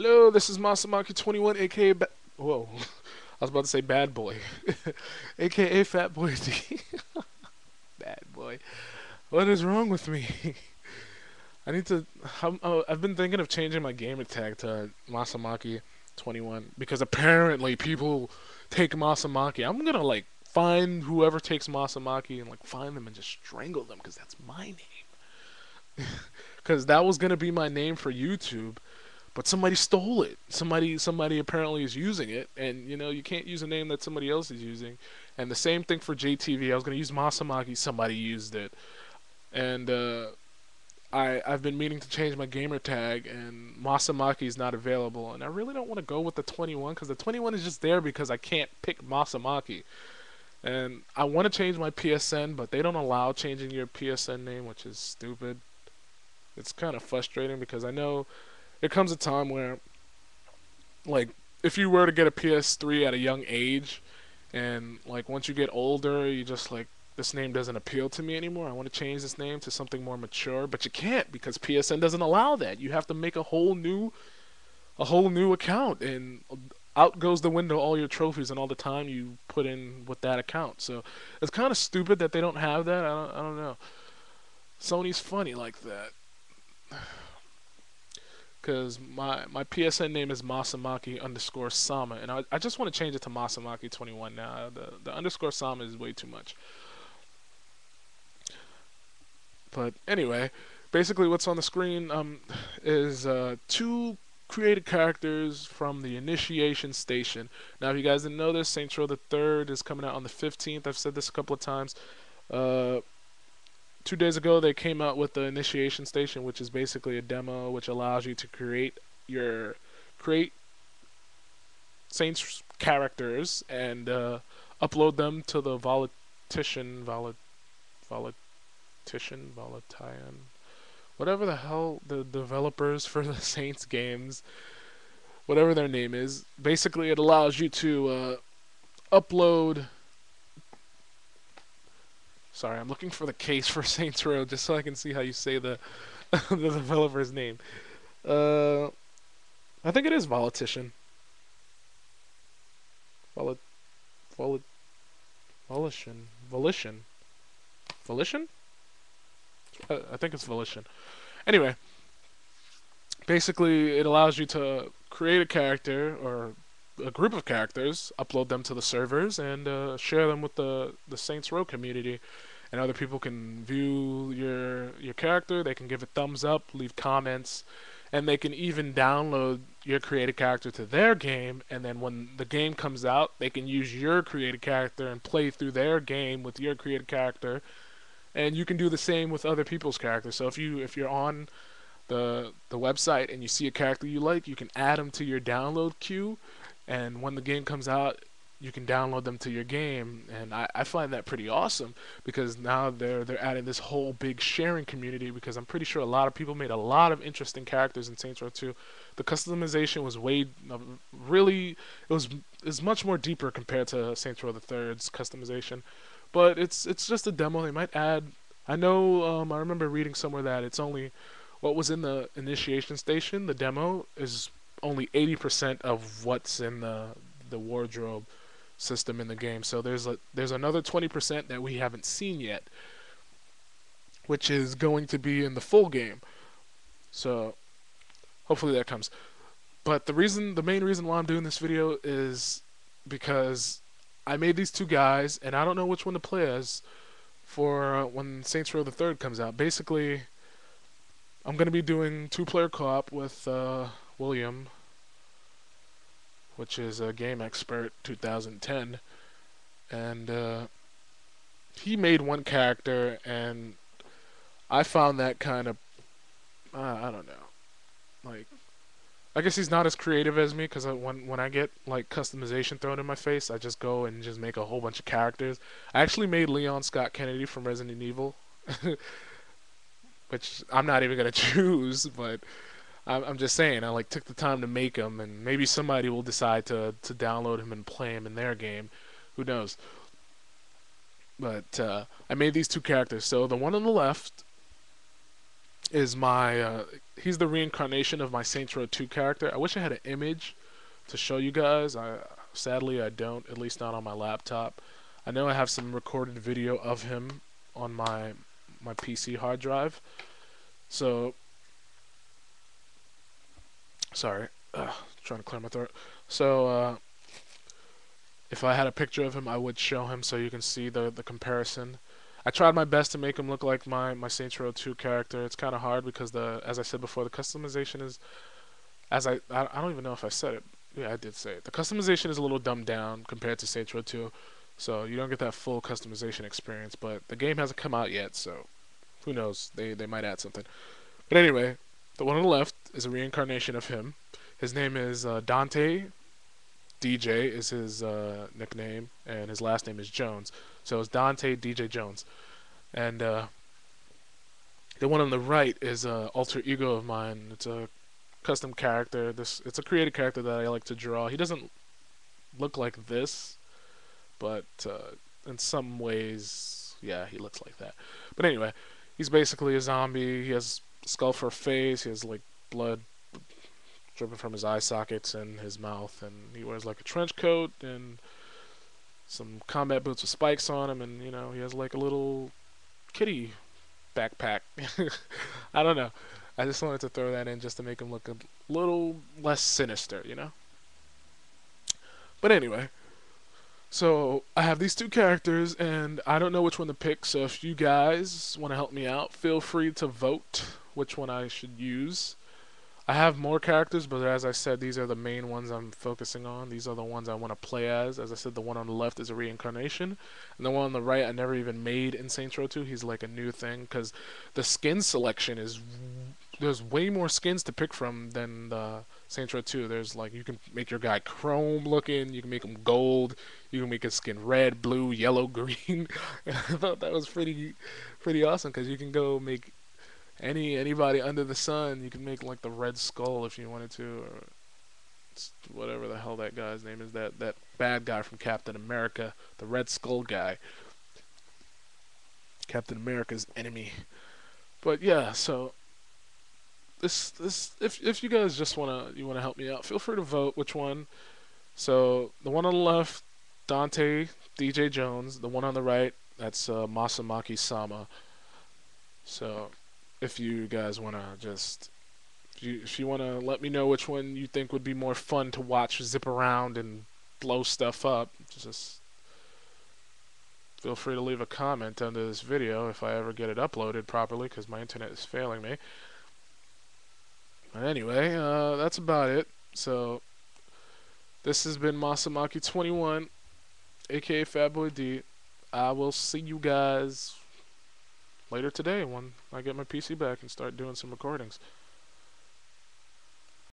Hello, this is Masamaki21, aka ba- Whoa. I was about to say bad boy. aka Fat Boy D. bad boy. What is wrong with me? I need to. I'm, oh, I've been thinking of changing my gamer tag to Masamaki21 because apparently people take Masamaki. I'm gonna like find whoever takes Masamaki and like find them and just strangle them because that's my name. Because that was gonna be my name for YouTube, but somebody stole it. Somebody somebody apparently is using it, and you know you can't use a name that somebody else is using. And the same thing for JTV. I was gonna use Masamaki. Somebody used it, and uh, I I've been meaning to change my gamer tag, and Masamaki is not available, and I really don't want to go with the 21 because the 21 is just there because I can't pick Masamaki. And I want to change my PSN, but they don't allow changing your PSN name, which is stupid. It's kind of frustrating because I know it comes a time where, like, if you were to get a PS3 at a young age, and like once you get older, you just like this name doesn't appeal to me anymore. I want to change this name to something more mature, but you can't because PSN doesn't allow that. You have to make a whole new, a whole new account, and out goes the window all your trophies and all the time you put in with that account. So it's kind of stupid that they don't have that. I don't, I don't know. Sony's funny like that. Because my, my PSN name is Masamaki underscore Sama, and I, I just want to change it to Masamaki21 now. The, the underscore Sama is way too much. But anyway, basically what's on the screen um, is uh, two created characters from the Initiation Station. Now, if you guys didn't know this, Saints Row the Third is coming out on the 15th. I've said this a couple of times. Uh, two days ago, they came out with the Initiation Station, which is basically a demo which allows you to create your create Saints characters and uh, upload them to the Volatition Volat Volatition Volatian whatever the hell the developers for the Saints games, whatever their name is, basically it allows you to uh, upload. Sorry, I'm looking for the case for Saints Row just so I can see how you say the the developer's name. Uh, I think it is Volatition. Volat, Volat, Volition, Volition, Volition. Uh, I think it's Volition. Anyway, basically it allows you to create a character or a group of characters, upload them to the servers, and uh, share them with the the Saints Row community. And other people can view your your character. They can give it thumbs up, leave comments, and they can even download your created character to their game. And then when the game comes out, they can use your created character and play through their game with your created character and you can do the same with other people's characters. So if you if you're on the the website and you see a character you like, you can add them to your download queue, and when the game comes out, you can download them to your game. And I, I find that pretty awesome because now they're they're adding this whole big sharing community because I'm pretty sure a lot of people made a lot of interesting characters in Saints Row 2. The customization was way uh, really it was is much more deeper compared to Saints Row the Third's customization but it's it's just a demo. They might add. I know. Um, I remember reading somewhere that it's only what was in the initiation station. The demo is only 80% of what's in the the wardrobe system in the game. So there's a there's another 20% that we haven't seen yet, which is going to be in the full game. So hopefully that comes. But the reason, the main reason why I'm doing this video is because I made these two guys, and I don't know which one to play as for uh, when Saints Row the Third comes out. Basically, I'm gonna be doing two-player co-op with uh, William, which is a game expert 2010, and uh, he made one character, and I found that kind of uh, I don't know, like I guess he's not as creative as me because when when I get like customization thrown in my face, I just go and just make a whole bunch of characters. I actually made Leon Scott Kennedy from Resident Evil, which I'm not even gonna choose, but I'm, I'm just saying I like took the time to make him, and maybe somebody will decide to to download him and play him in their game. Who knows? But uh, I made these two characters. So the one on the left is my uh, he's the reincarnation of my Saints Row 2 character. I wish I had an image to show you guys. I sadly I don't, at least not on my laptop. I know I have some recorded video of him on my my PC hard drive. So sorry, uh, trying to clear my throat. So uh, if I had a picture of him, I would show him so you can see the the comparison. I tried my best to make him look like my my Saints Row 2 character. It's kind of hard because the as I said before, the customization is as I, I I don't even know if I said it. Yeah, I did say it. The customization is a little dumbed down compared to Saints Row 2, so you don't get that full customization experience. But the game hasn't come out yet, so who knows? They they might add something. But anyway, the one on the left is a reincarnation of him. His name is uh, Dante. DJ is his uh, nickname, and his last name is Jones. So it's Dante DJ Jones. And uh, the one on the right is a alter ego of mine. It's a custom character. This it's a created character that I like to draw. He doesn't look like this, but uh, in some ways, yeah, he looks like that. But anyway, he's basically a zombie. He has skull for a face. He has like blood dripping from his eye sockets and his mouth, and he wears like a trench coat and some combat boots with spikes on him, and you know he has like a little kitty backpack. I don't know. I just wanted to throw that in just to make him look a little less sinister, you know. But anyway, so I have these two characters, and I don't know which one to pick. So if you guys want to help me out, feel free to vote which one I should use. I have more characters, but as I said, these are the main ones I'm focusing on. These are the ones I want to play as. As I said, the one on the left is a reincarnation, and the one on the right I never even made in Saints Row 2. He's like a new thing because the skin selection is there's way more skins to pick from than the Saints Row 2. There's like you can make your guy chrome looking, you can make him gold, you can make his skin red, blue, yellow, green. I thought that was pretty pretty awesome because you can go make any anybody under the sun. You can make like the Red Skull if you wanted to, or whatever the hell that guy's name is. That that bad guy from Captain America, the Red Skull guy. Captain America's enemy. But yeah, so this this if if you guys just wanna you wanna help me out, feel free to vote which one. So the one on the left, Dante DJ Jones. The one on the right, that's uh, Masamaki Sama. So if you guys want to just if you, if you want to let me know which one you think would be more fun to watch zip around and blow stuff up just feel free to leave a comment under this video if I ever get it uploaded properly because my internet is failing me. But anyway uh, that's about it. So this has been Masamaki21 aka Fatboy D. I will see you guys later today when I get my PC back and start doing some recordings.